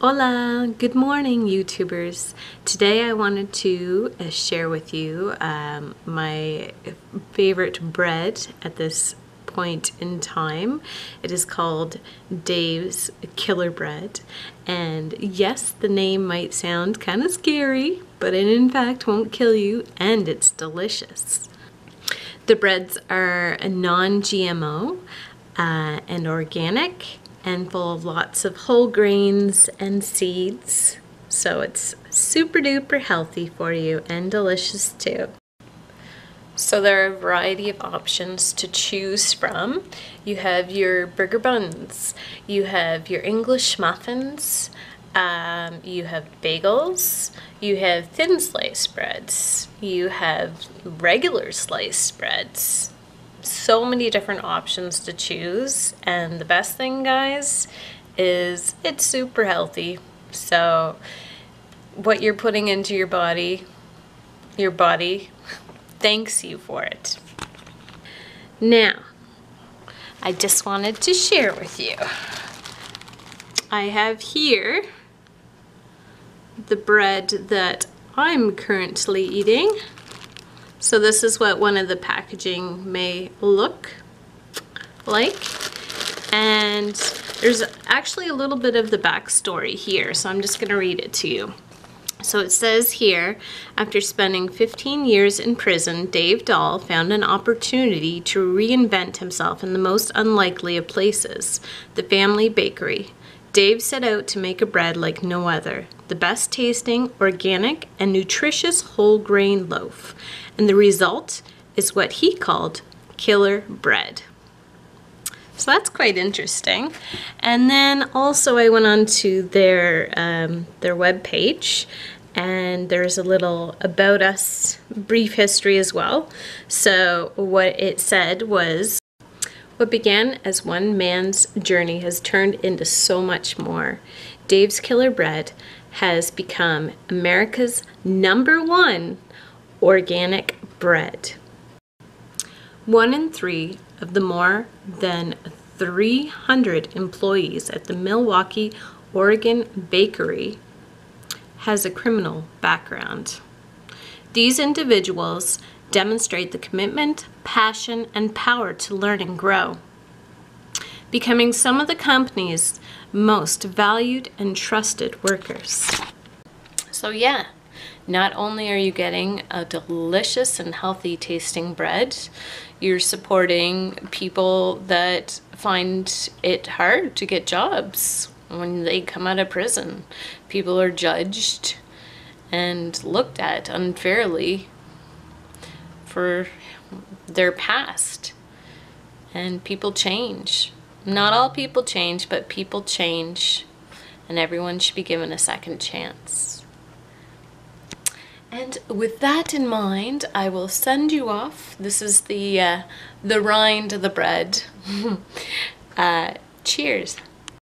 Hola, good morning YouTubers. Today I wanted to uh, share with you um, my favorite bread at this point in time. It is called Dave's Killer Bread and yes the name might sound kind of scary but it in fact won't kill you and it's delicious. The breads are non-GMO uh, and organic and full of lots of whole grains and seeds. So it's super duper healthy for you and delicious too. So there are a variety of options to choose from. You have your burger buns, you have your English muffins, um, you have bagels, you have thin slice breads, you have regular slice breads, so many different options to choose and the best thing guys is it's super healthy. So what you're putting into your body your body thanks you for it. Now I just wanted to share with you. I have here the bread that I'm currently eating so this is what one of the packaging may look like. And there's actually a little bit of the backstory here, so I'm just going to read it to you. So it says here, after spending 15 years in prison, Dave Dahl found an opportunity to reinvent himself in the most unlikely of places, the family bakery. Dave set out to make a bread like no other, the best tasting, organic, and nutritious whole grain loaf. And the result is what he called killer bread. So that's quite interesting. And then also I went on to their, um, their web page and there's a little about us brief history as well. So what it said was, what began as one man's journey has turned into so much more. Dave's Killer Bread has become America's number one organic bread. One in three of the more than 300 employees at the Milwaukie, Oregon bakery has a criminal background. These individuals demonstrate the commitment, passion, and power to learn and grow, becoming some of the company's most valued and trusted workers. So yeah, not only are you getting a delicious and healthy tasting bread, you're supporting people that find it hard to get jobs when they come out of prison. People are judged and looked at unfairly for their past. And people change. Not all people change, but people change. And everyone should be given a second chance. And with that in mind, I will send you off. This is the, uh, the rind of the bread. uh, cheers.